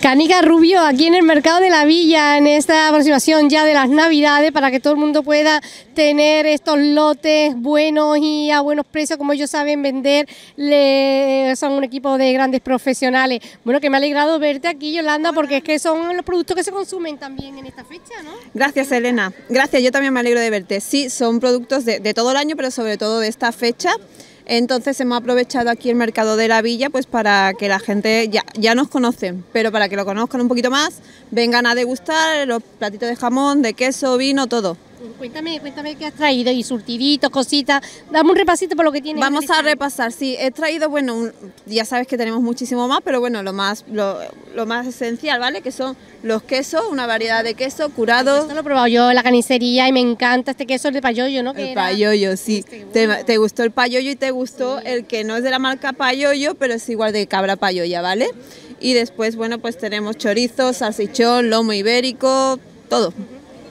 Canica Rubio, aquí en el Mercado de la Villa, en esta aproximación ya de las Navidades, para que todo el mundo pueda tener estos lotes buenos y a buenos precios, como ellos saben vender, son un equipo de grandes profesionales. Bueno, que me ha alegrado verte aquí, Yolanda, porque es que son los productos que se consumen también en esta fecha, ¿no? Gracias, Elena. Gracias, yo también me alegro de verte. Sí, son productos de, de todo el año, pero sobre todo de esta fecha. Entonces hemos aprovechado aquí el mercado de la villa pues para que la gente ya, ya nos conocen, pero para que lo conozcan un poquito más, vengan a degustar los platitos de jamón, de queso, vino, todo. Cuéntame, cuéntame qué has traído y surtiditos, cositas. Dame un repasito por lo que tienes. Vamos a repasar, sí. He traído, bueno, ya sabes que tenemos muchísimo más, pero bueno, lo más, lo, más esencial, ¿vale? Que son los quesos, una variedad de queso curado. Esto lo he probado yo en la canicería y me encanta este queso de payoyo, ¿no? el payoyo, sí. Este, te, gustó el payoyo y te gustó el que no es de la marca payoyo, pero es igual de cabra payoya, ¿vale? Y después, bueno, pues tenemos chorizo, salsichón, lomo ibérico, todo.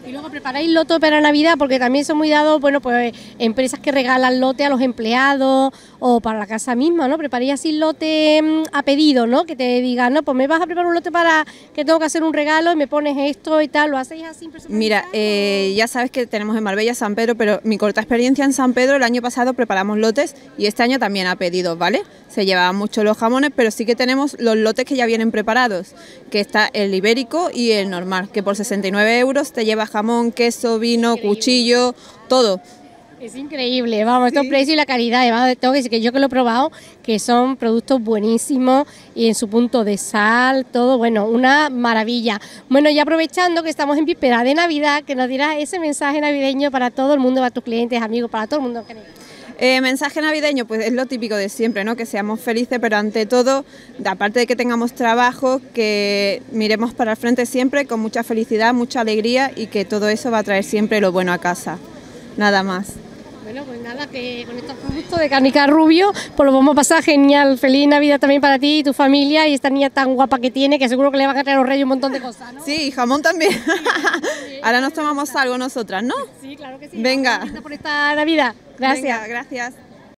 Y luego preparáis loto para Navidad, porque también son muy dados, bueno, pues empresas que regalan lote a los empleados o para la casa misma, ¿no? Preparáis así lote mm, a pedido, ¿no? Que te digan, no, pues me vas a preparar un lote para que tengo que hacer un regalo y me pones esto y tal, ¿lo hacéis así Mira, eh, ya sabes que tenemos en Marbella San Pedro, pero mi corta experiencia en San Pedro, el año pasado preparamos lotes y este año también a pedido, ¿vale? Se llevaban mucho los jamones, pero sí que tenemos los lotes que ya vienen preparados, que está el ibérico y el normal, que por 69 euros te lleva jamón, queso, vino, cuchillo, todo. Es increíble, vamos, estos precios y la calidad, además tengo que decir que yo que lo he probado, que son productos buenísimos y en su punto de sal, todo, bueno, una maravilla. Bueno, y aprovechando que estamos en víspera de Navidad, que nos dirás ese mensaje navideño para todo el mundo, para tus clientes, amigos, para todo el mundo. Eh, mensaje navideño, pues es lo típico de siempre, ¿no? Que seamos felices, pero ante todo, aparte de que tengamos trabajo, que miremos para el frente siempre con mucha felicidad, mucha alegría y que todo eso va a traer siempre lo bueno a casa. Nada más. Bueno, pues nada, que con estos productos de Canica Rubio, pues lo vamos a pasar genial. Feliz Navidad también para ti y tu familia y esta niña tan guapa que tiene, que seguro que le van a traer a los reyes un montón de cosas, ¿no? Sí, jamón también. Ahora nos tomamos algo nosotras, ¿no? Sí, claro que sí. Venga. por esta Navidad. Gracias. gracias.